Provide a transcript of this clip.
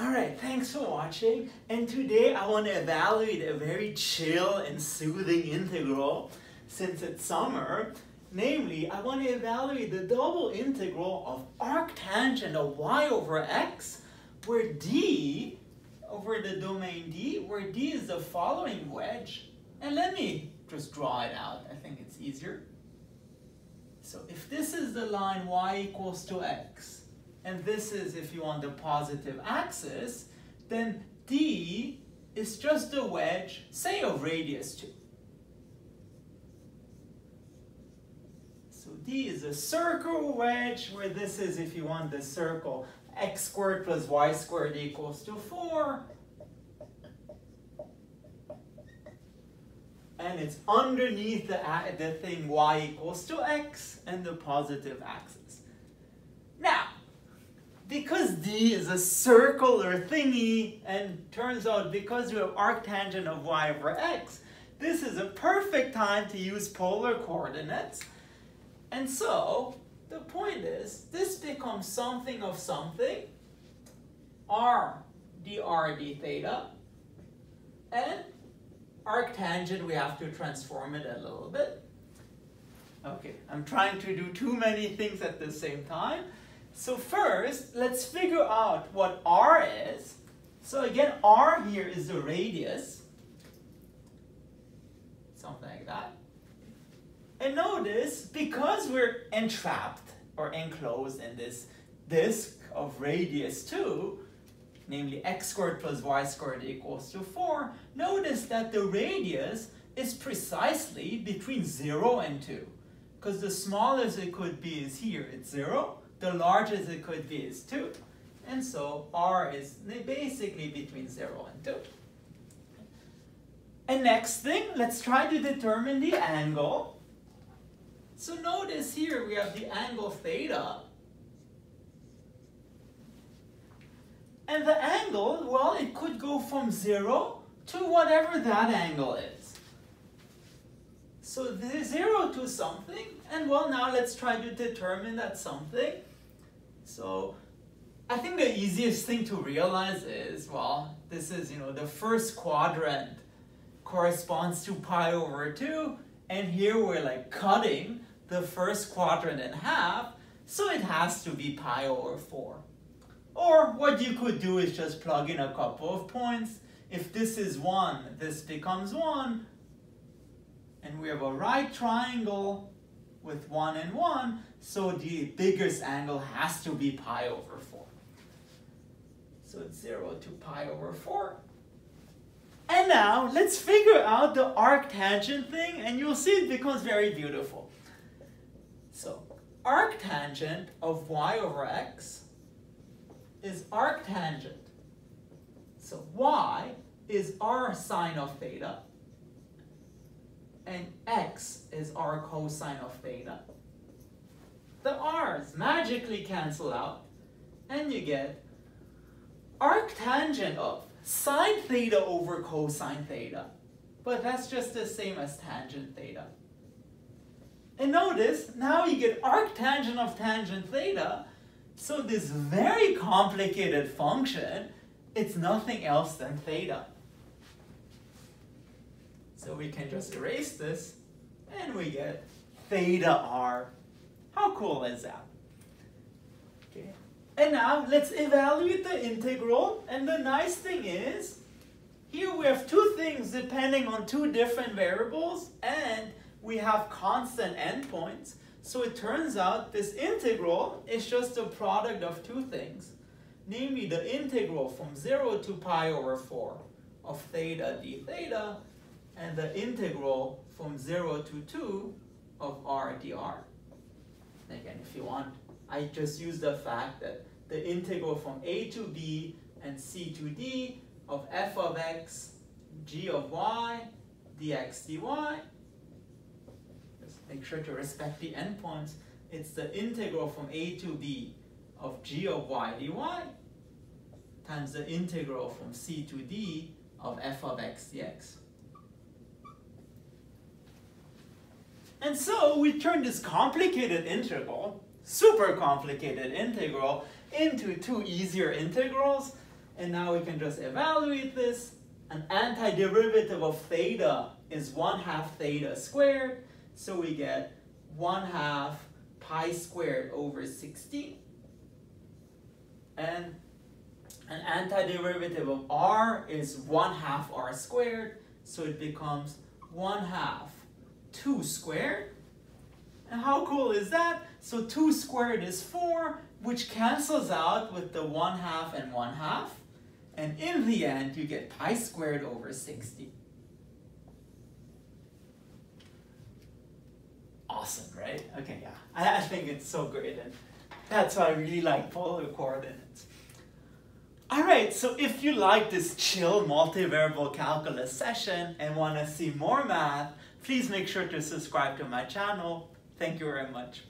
Alright, thanks for watching. And today I want to evaluate a very chill and soothing integral since it's summer. Namely, I want to evaluate the double integral of arctangent of y over x, where d, over the domain D, where D is the following wedge. And let me just draw it out. I think it's easier. So if this is the line y equals to x, and this is, if you want, the positive axis, then D is just a wedge, say of radius 2. So D is a circle wedge, where this is, if you want, the circle x squared plus y squared equals to 4. And it's underneath the, the thing y equals to x and the positive axis. Because D is a circular thingy, and turns out because you have arctangent of y over x, this is a perfect time to use polar coordinates. And so, the point is, this becomes something of something, r dr d theta, and arctangent, we have to transform it a little bit. Okay, I'm trying to do too many things at the same time. So first, let's figure out what r is. So again, r here is the radius. Something like that. And notice, because we're entrapped or enclosed in this disk of radius 2, namely x squared plus y squared equals to 4, notice that the radius is precisely between 0 and 2. Because the smallest it could be is here, it's 0 the largest it could be is 2. And so r is basically between 0 and 2. And next thing, let's try to determine the angle. So notice here we have the angle theta. And the angle, well, it could go from 0 to whatever that angle is. So 0 to something, and well, now let's try to determine that something. So I think the easiest thing to realize is, well, this is, you know, the first quadrant corresponds to pi over 2, and here we're like cutting the first quadrant in half, so it has to be pi over 4. Or what you could do is just plug in a couple of points. If this is 1, this becomes 1, and we have a right triangle with 1 and 1, so the biggest angle has to be pi over 4. So it's 0 to pi over 4. And now let's figure out the arctangent thing and you'll see it becomes very beautiful. So arctangent of y over x is arctangent. So y is r sine of theta and x is r cosine of theta the r's magically cancel out, and you get arctangent of sine theta over cosine theta. But that's just the same as tangent theta. And notice, now you get arctangent of tangent theta, so this very complicated function, it's nothing else than theta. So we can just erase this, and we get theta r how cool is that? Okay. And now let's evaluate the integral. And the nice thing is, here we have two things depending on two different variables, and we have constant endpoints. So it turns out this integral is just a product of two things, namely the integral from 0 to pi over 4 of theta d theta, and the integral from 0 to 2 of r dr. Again, if you want, I just use the fact that the integral from a to b and c to d of f of x, g of y, dx dy, just make sure to respect the endpoints. It's the integral from a to b of g of y dy times the integral from c to d of f of x dx. And so we turn this complicated integral, super complicated integral, into two easier integrals. And now we can just evaluate this. An antiderivative of theta is 1 half theta squared. So we get 1 half pi squared over 16. And an antiderivative of r is 1 half r squared. So it becomes 1 half 2 squared. And how cool is that? So 2 squared is 4, which cancels out with the 1 half and 1 half. And in the end, you get pi squared over 60. Awesome, right? Okay, yeah. I, I think it's so great. And that's why I really like polar coordinates. All right, so if you like this chill multivariable calculus session and want to see more math, please make sure to subscribe to my channel. Thank you very much.